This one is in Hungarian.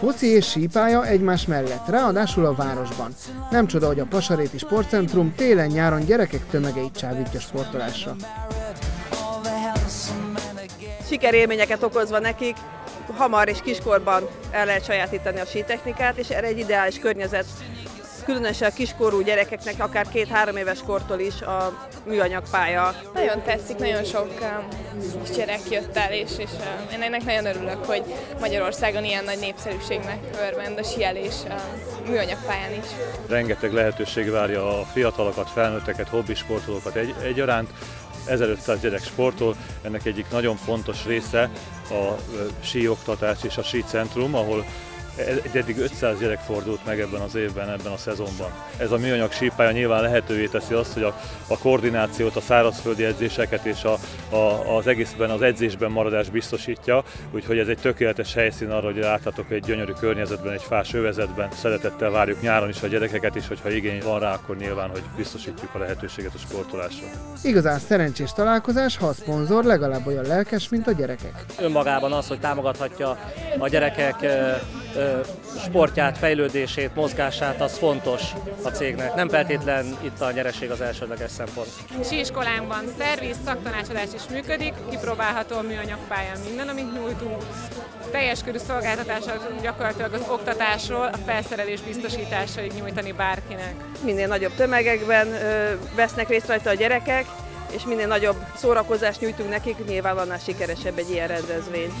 Foci és sípálya egymás mellett, ráadásul a városban. Nem csoda, hogy a Pasaréti Sportcentrum télen-nyáron gyerekek tömegeit csábítja sportolásra. Sikerélményeket okozva nekik, hamar és kiskorban el lehet sajátítani a sítechnikát, és erre egy ideális környezet különösen a kiskorú gyerekeknek, akár két-három éves kortól is a műanyag pálya. Nagyon tetszik, nagyon sok kis gyerek jött el, és, és én ennek nagyon örülök, hogy Magyarországon ilyen nagy népszerűségnek örvend a sielés műanyag pályán is. Rengeteg lehetőség várja a fiatalokat, felnőtteket, hobbisportolókat egy, egyaránt. 1500 gyerek sportol, ennek egyik nagyon fontos része a síoktatás és a sícentrum, ahol eddig 500 gyerek fordult meg ebben az évben, ebben a szezonban. Ez a műanyag sípálya nyilván lehetővé teszi azt, hogy a, a koordinációt, a szárazföldi edzéseket és a, a, az egészben az edzésben maradás biztosítja, úgyhogy ez egy tökéletes helyszín arra, hogy láthatok egy gyönyörű környezetben, egy fás övezetben. Szeretettel várjuk nyáron is a gyerekeket, és hogyha igény van rá, akkor nyilván, hogy biztosítjuk a lehetőséget a sportolásra. Igazán szerencsés találkozás, ha a szponzor legalább olyan lelkes, mint a gyerekek. Önmagában az, hogy támogathatja a gyerekek sportját, fejlődését, mozgását, az fontos a cégnek. Nem feltétlen itt a nyereség az elsődleges szempont. iskolánkban szerviz, szaktanácsadás is működik, kipróbálható a műanyag pályán minden, amit nyújtunk. Teljes körű szolgáltatással gyakorlatilag az oktatásról a felszerelés biztosításaig nyújtani bárkinek. Minél nagyobb tömegekben vesznek részt rajta a gyerekek, és minél nagyobb szórakozást nyújtunk nekik, nyilván annál sikeresebb egy ilyen rendezvény.